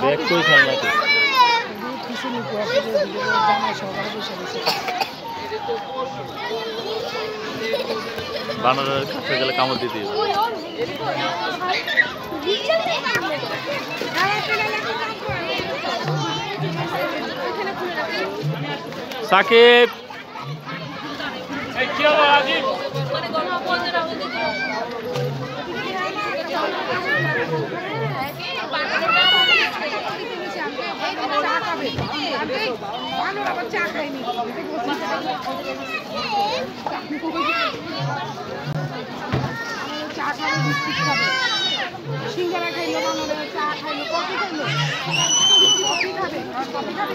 Bag কই বানরের কাছে গেলে কামড় দিতে হবে। সাকিব! চা খাবে বিস্কিট খাবে সিঙ্গারা খাইলো বানরে চা খাইলো কফি খাইলো কফি খাবে কফি খাবে